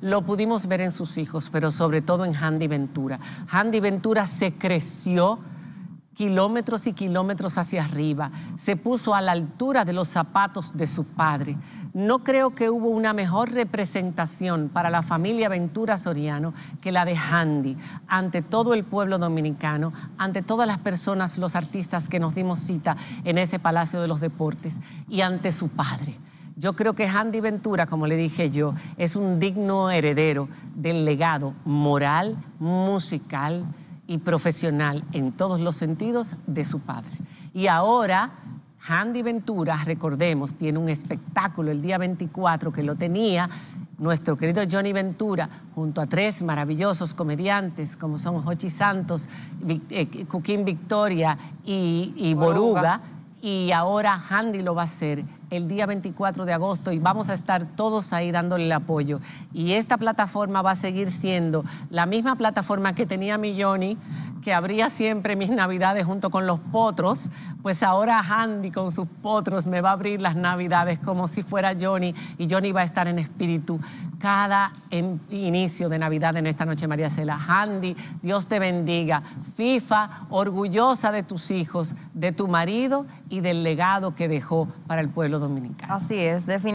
lo pudimos ver en sus hijos, pero sobre todo en Handy Ventura. Handy Ventura se creció kilómetros y kilómetros hacia arriba, se puso a la altura de los zapatos de su padre. No creo que hubo una mejor representación para la familia Ventura Soriano que la de Handy, ante todo el pueblo dominicano, ante todas las personas, los artistas que nos dimos cita en ese Palacio de los Deportes y ante su padre. Yo creo que Handy Ventura, como le dije yo, es un digno heredero del legado moral, musical, y profesional en todos los sentidos de su padre. Y ahora, Handy Ventura, recordemos, tiene un espectáculo el día 24 que lo tenía nuestro querido Johnny Ventura, junto a tres maravillosos comediantes como son Jochi Santos, eh, Cuquín Victoria y, y Boruga. Y ahora Handy lo va a hacer el día 24 de agosto y vamos a estar todos ahí dándole el apoyo. Y esta plataforma va a seguir siendo la misma plataforma que tenía mi Johnny, que abría siempre mis navidades junto con los potros, pues ahora Handy con sus potros me va a abrir las navidades como si fuera Johnny y Johnny va a estar en espíritu cada inicio de Navidad en esta noche, María Cela. Handy, Dios te bendiga. FIFA, orgullosa de tus hijos, de tu marido y del legado que dejó para el pueblo dominicano. Así es, definitivamente.